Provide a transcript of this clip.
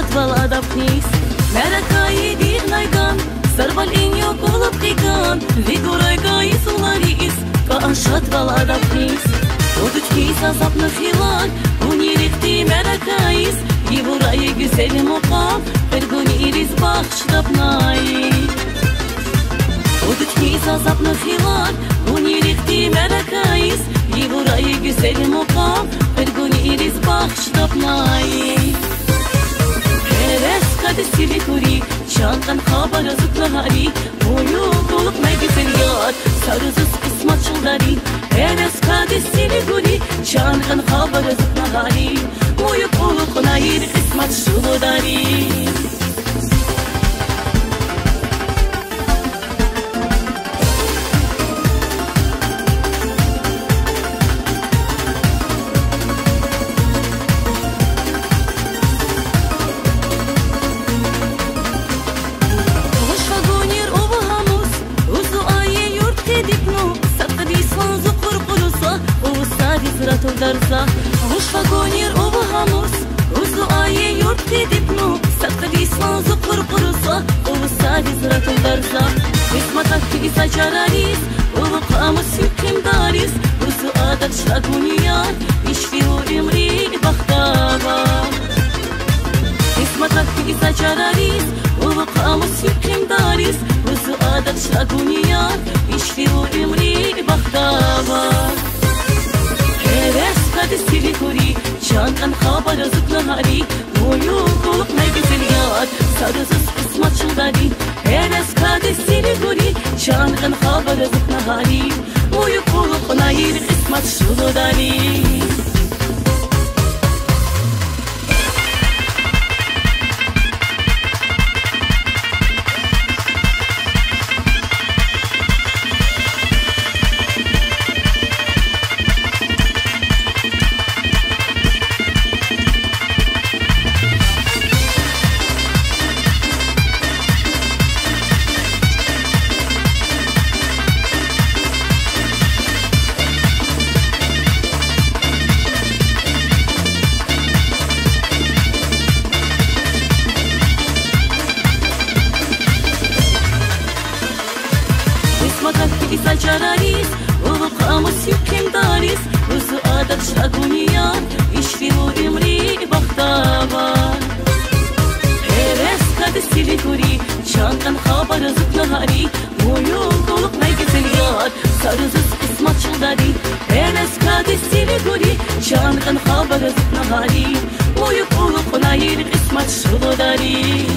أطول أدب خيس مركاي دير نايقان سربا الإنيو قلب قيقان ذيكو رايقاي سولاري إس فأشطول أدب خيس Oduç kis azaplı filan Kun yerikti merakayis Yiburayı güzeli mukam. Bir gün iriz bahçıdap nayi Oduç kis azaplı filan Kun yerikti merakayis Yiburayı güzeli mukam. Bir gün iriz bahçıdap nayi Çantan haber azıkla hari Boyu dolup ne güzel yar. Sarızız kısmat çıldari Enes kadi Silikuri Çantan haber azıkla hari Boyu dolup nayir kısmat çıldari darza Mush fagonir u hamus Uzu aye yurt dipnu Sakri slanzu kur kurusa U sadi zratul darza Ismata ki saçararis U qamus yukim daris. Uzu adat şaguniyat İşfi u imri bahtava Ismata ki saçararis U qamus yukim daris. Uzu adat şaguniyat İşfi u imri Silikuri Çankan haber azıkla hari Boyu kolup ne güzel yar. Sarısız kısmat çıldari Enes kadi Silikuri Çankan haber azıkla hari Boyu kolup Silikuri Çantan haber zıkla hari Boyun dolup ne güzel yar Sarızız kısmat çıldari Heves kadı silikuri Çantan haber zıkla hari Boyun dolup ne yeri kısmat çıldari